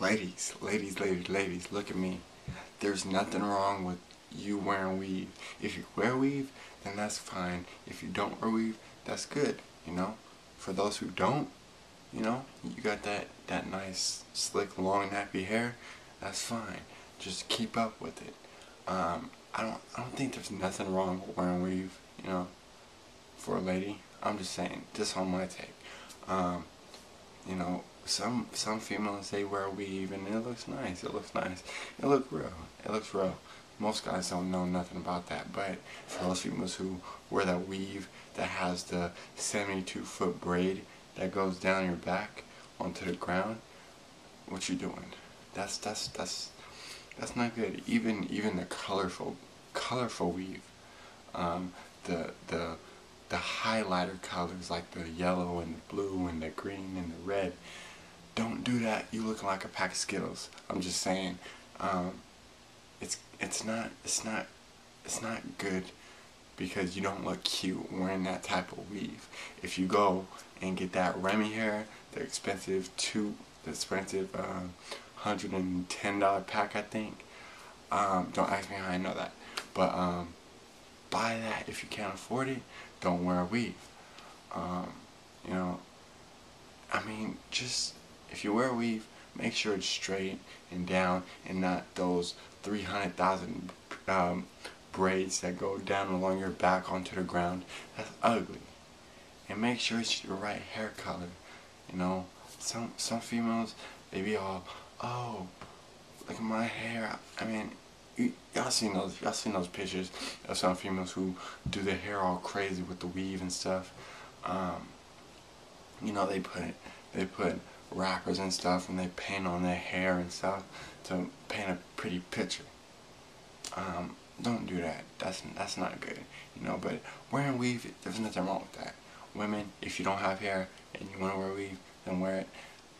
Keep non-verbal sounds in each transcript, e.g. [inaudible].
ladies, ladies, ladies, ladies, look at me. There's nothing wrong with you wearing weave. If you wear weave, then that's fine. If you don't wear weave, that's good, you know? For those who don't, you know, you got that, that nice, slick, long, nappy hair, that's fine. Just keep up with it. Um, I don't, I don't think there's nothing wrong with wearing weave, you know, for a lady. I'm just saying, just on my take. Um, you know, some some females they wear weave and it looks nice. It looks nice. It looks real. It looks real. Most guys don't know nothing about that, but for those females who wear that weave that has the 72 foot braid that goes down your back onto the ground, what you doing? That's that's that's that's not good. Even even the colorful colorful weave, um, the the the highlighter colors like the yellow and the blue and the green and the red. Don't do that. You looking like a pack of Skittles. I'm just saying. Um, it's it's not it's not it's not good because you don't look cute wearing that type of weave. If you go and get that Remy hair, the expensive two, the expensive um, hundred and ten dollar pack, I think. Um, don't ask me how I know that, but um, buy that if you can't afford it. Don't wear a weave. Um, you know, I mean, just if you wear a weave, make sure it's straight and down and not those 300,000 um, braids that go down along your back onto the ground. That's ugly. And make sure it's your right hair color. You know, some some females they be all, oh, look at my hair. I mean, y'all seen those y'all seen those pictures of some females who do their hair all crazy with the weave and stuff. Um, you know, they put they put wrappers and stuff and they paint on their hair and stuff to paint a pretty picture. Um, don't do that. That's that's not good. You know, but wearing weave, there's nothing wrong with that. Women, if you don't have hair and you want to wear weave, then wear it.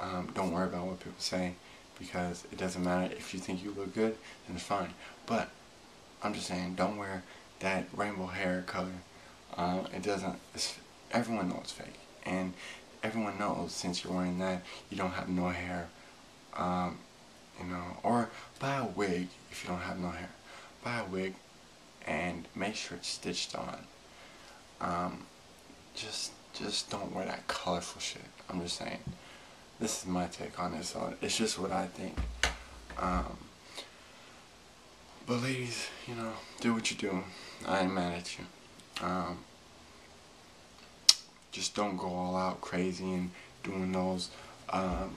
Um, don't worry about what people say because it doesn't matter. If you think you look good, then it's fine. But I'm just saying, don't wear that rainbow hair color. Um, it doesn't. Everyone knows it's fake, and everyone knows since you're wearing that, you don't have no hair. Um, you know, or buy a wig if you don't have no hair. Buy a wig and make sure it's stitched on. Um, just, just don't wear that colorful shit. I'm just saying. This is my take on it, so it's just what I think. Um, but ladies, you know, do what you do. I ain't mad at you. Um, just don't go all out crazy and doing those um,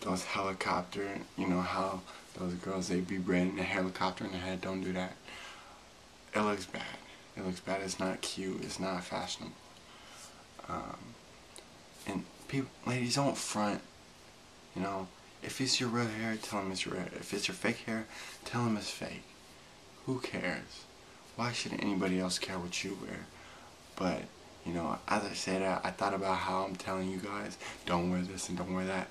those helicopter, you know how those girls they be braiding a helicopter in their head. Don't do that. It looks bad. It looks bad. It's not cute. It's not fashionable. Um, and people, ladies, don't front. You know, if it's your real hair, tell them it's your hair. If it's your fake hair, tell them it's fake. Who cares? Why should anybody else care what you wear? But, you know, as I said, I, I thought about how I'm telling you guys, don't wear this and don't wear that.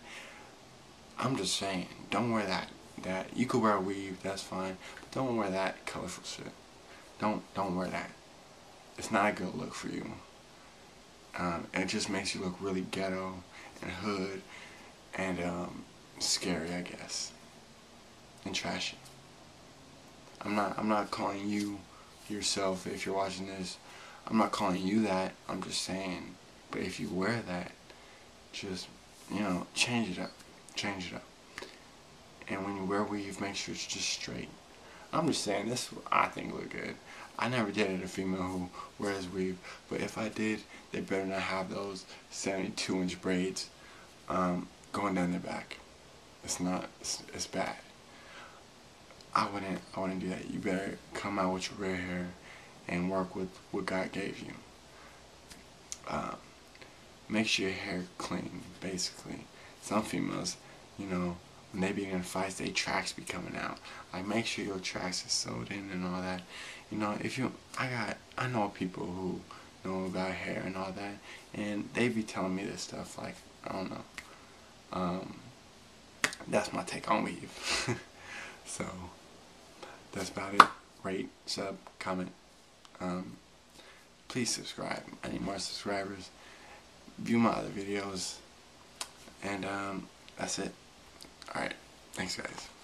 I'm just saying, don't wear that. That you could wear a weave, that's fine, but don't wear that colorful shit. Don't don't wear that. It's not a good look for you. Um, it just makes you look really ghetto and hood and um, scary, I guess, and trashy. I'm not I'm not calling you yourself if you're watching this. I'm not calling you that. I'm just saying. But if you wear that, just you know, change it up change it up. And when you wear weave, make sure it's just straight. I'm just saying, this I think look good. I never dated a female who wears weave, but if I did, they better not have those 72 inch braids um, going down their back. It's not, it's, it's, bad. I wouldn't, I wouldn't do that. You better come out with your red hair and work with what God gave you. Um, make sure your hair clean, basically. Some females, you know, when they be in fights, they tracks be coming out. Like, make sure your tracks is sewed in and all that. You know, if you, I got, I know people who know about hair and all that, and they be telling me this stuff, like, I don't know. Um, that's my take on weave. [laughs] so, that's about it. Rate, sub, comment. Um, please subscribe. I need more subscribers. View my other videos. And um, that's it. Alright. Thanks, guys.